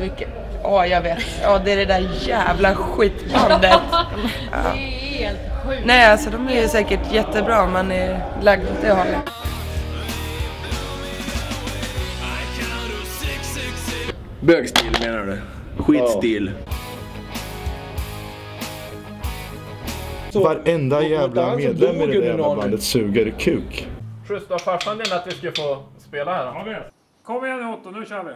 Vilket? Ja, jag vet. Ja, det är det där jävla skitbandet. Ja. Det är helt sjukt. Nej, alltså de är ju säkert jättebra om man är lagd åt det hållet. Bögstil menar du? Skitstil. Varenda jävla medlem i det där jävla bandet suger kuk. Schysst av farsan din att vi skulle få spela här då. Kom igen nu Otto, nu kör vi.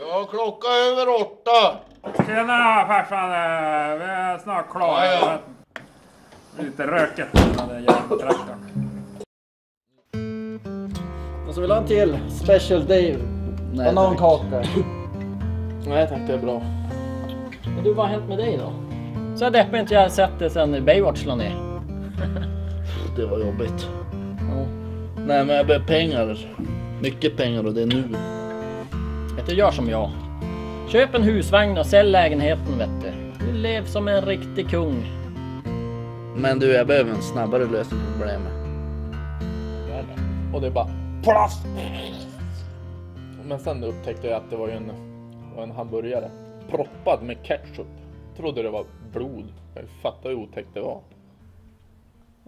Ja, klockan är över åtta. Tjena farsan, vi är snart klara. Ja, ja. Lite röket den där järntraktorn. Och så vill ha en till Special Dave. Banankaka. Nej tack, det är bra. Men du, vad har hänt med dig då? Så deppigt inte jag har sett det sen Baywatch la ner. Det var jobbigt. Ja. Nej men jag behöver pengar. Mycket pengar och det är nu. Vet du, gör som jag. Köp en husvagn och sälj lägenheten vet du. Du lev som en riktig kung. Men du, jag behöver en snabbare lösning på problemet. Och det är bara plast. Men sen upptäckte jag att det var ju en, var en hamburgare. Proppad med ketchup. Trodde det var blod. Jag fattade hur otäckt det var.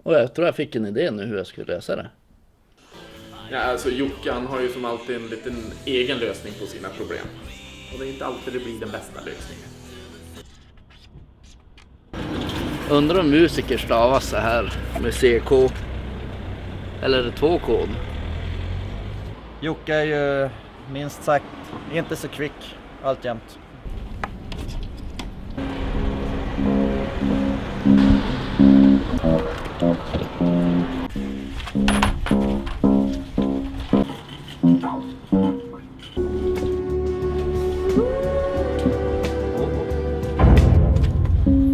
Och jag tror jag fick en idé nu hur jag skulle lösa det. Ja, alltså Jocke han har ju som alltid en liten egen lösning på sina problem. Och det är inte alltid det blir den bästa lösningen. Undrar om musiker stavas så här med CK. Eller är det två K? Jocke är ju minst sagt inte så kvick alltjämt.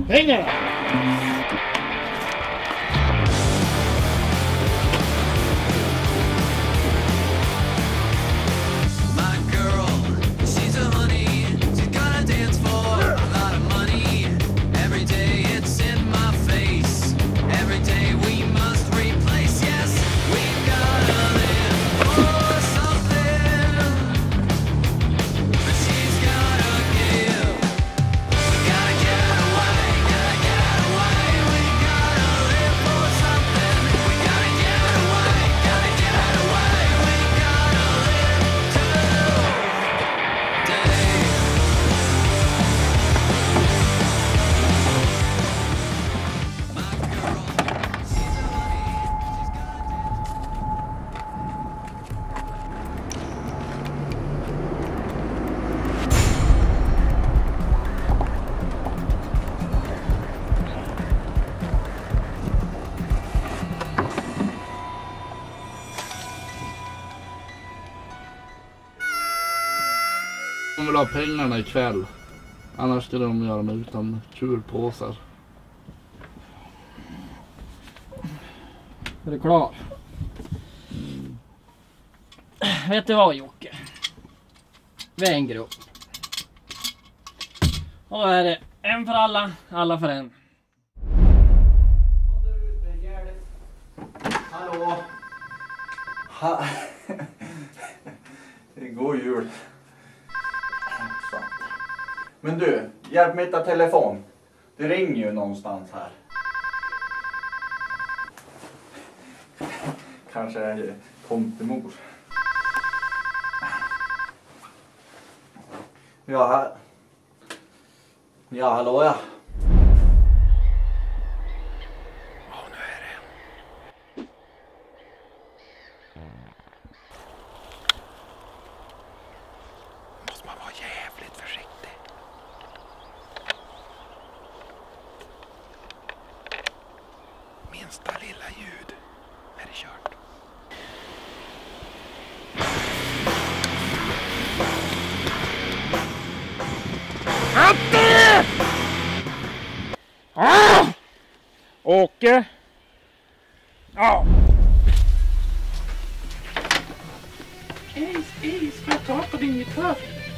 Pengarna! De vill ha pengarna ikväll. Annars skulle de göra mig utan kulpåsar. Är du klar? Vet du vad Jocke? Vi är en grupp. Och då är det en för alla, alla för en. Hallå? Ha. God jul. Men du, hjälp mig hitta telefon. Det ringer ju någonstans här. Kanske är tomtemor. Ja, ja hallå ja. Minsta lilla ljud är det kört. Atti! Ah! Åke! Ja. Is, is, får jag ta på din gitarr?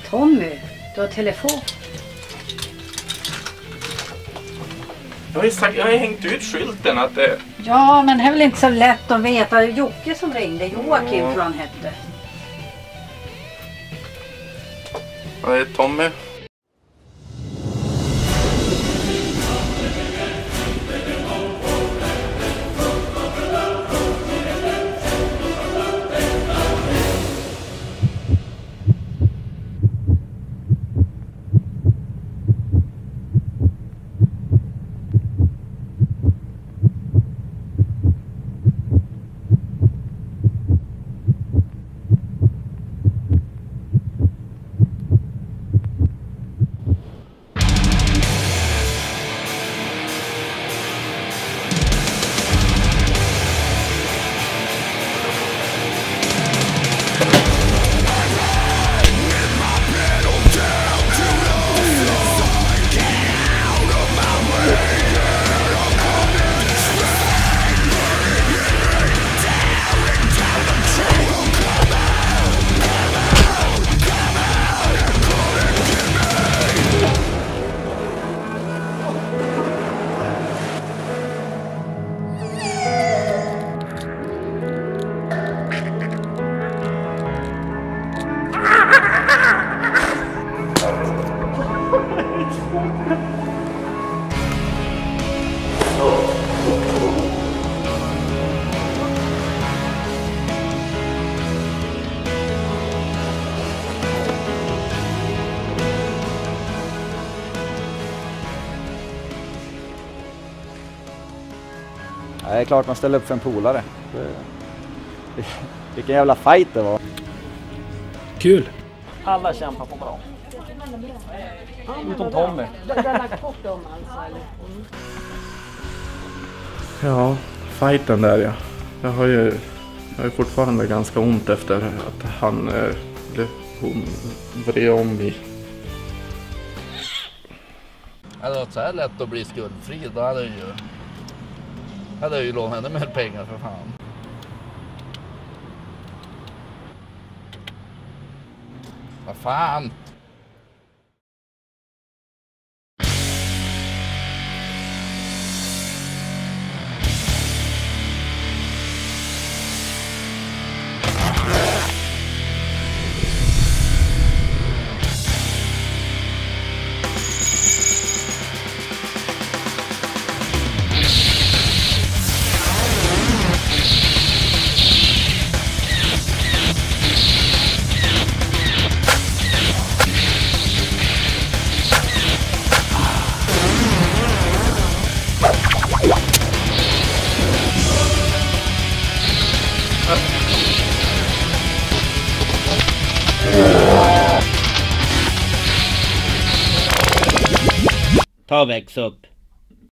Tommy, du har telefon. Jag har ju sagt, jag har ju hängt ut skylten att det... Ja, men det är väl inte så lätt att veta. Det är Jocke som ringde. Joakim tror han hette. Ja, det är Tommy. Det är klart man ställer upp för en polare. Det- Vilken jävla fight det var. Kul! Alla kämpar på bra. Utom Tommy. Alltså? Ja, fighten där ja. Jag har ju, jag har ju fortfarande ganska ont efter att han, eh, eller hon, vred om mig. Hade det varit så här lätt att bli skuldfri då hade jag ju... Hade jag ju lånat ännu mer pengar för fan. Vad fan! Ta och väx upp.